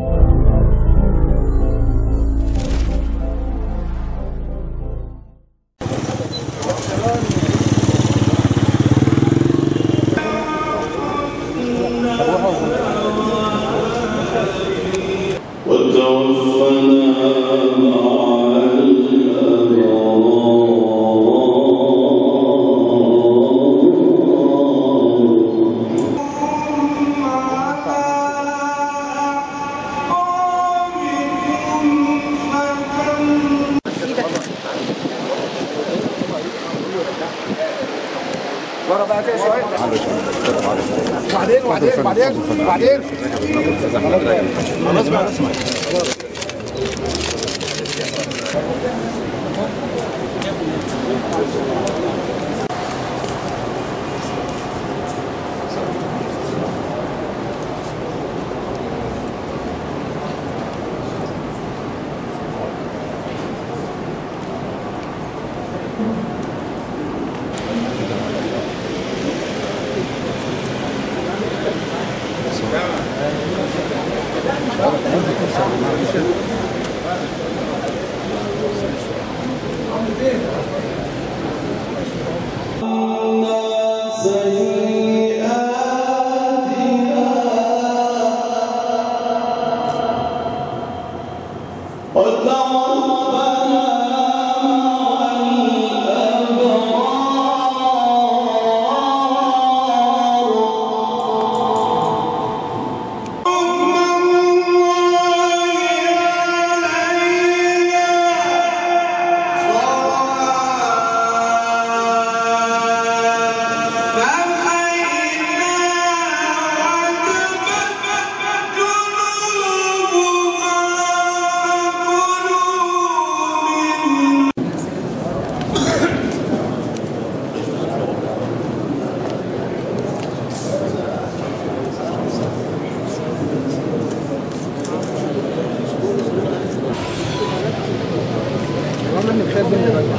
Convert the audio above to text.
you Agora vai até só, hein? Guardeiro, guardeiro, guardeiro, guardeiro. Balança, balança mais. Thank